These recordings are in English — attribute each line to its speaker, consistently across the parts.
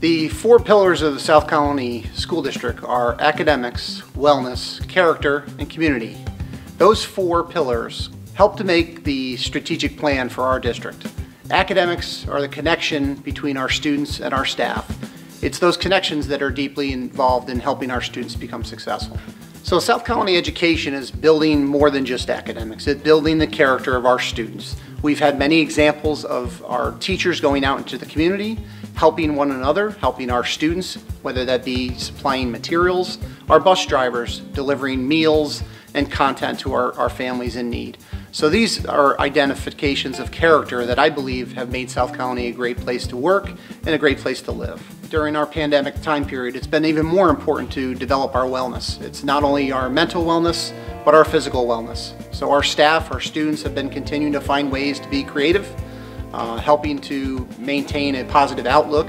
Speaker 1: The four pillars of the South Colonie School District are academics, wellness, character, and community. Those four pillars help to make the strategic plan for our district. Academics are the connection between our students and our staff. It's those connections that are deeply involved in helping our students become successful. So South Colonie Education is building more than just academics. It's building the character of our students. We've had many examples of our teachers going out into the community, helping one another, helping our students, whether that be supplying materials, our bus drivers delivering meals and content to our, our families in need. So these are identifications of character that I believe have made South Colonie a great place to work and a great place to live. During our pandemic time period, it's been even more important to develop our wellness. It's not only our mental wellness, but our physical wellness. So our staff, our students have been continuing to find ways to be creative, uh, helping to maintain a positive outlook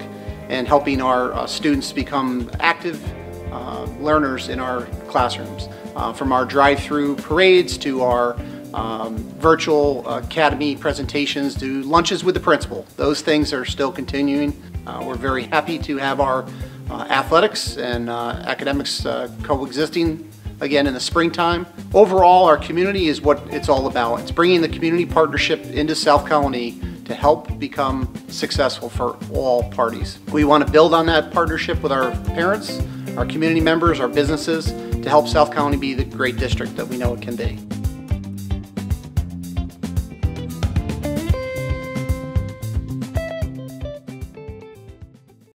Speaker 1: and helping our uh, students become active uh, learners in our classrooms. Uh, from our drive-through parades to our um, virtual academy presentations to lunches with the principal. Those things are still continuing. Uh, we're very happy to have our uh, athletics and academics coexisting again in the springtime. Overall, our community is what it's all about. It's bringing the community partnership into South Colonie to help become successful for all parties. We want to build on that partnership with our parents, our community members, our businesses, to help South Colonie be the great district that we know it can be.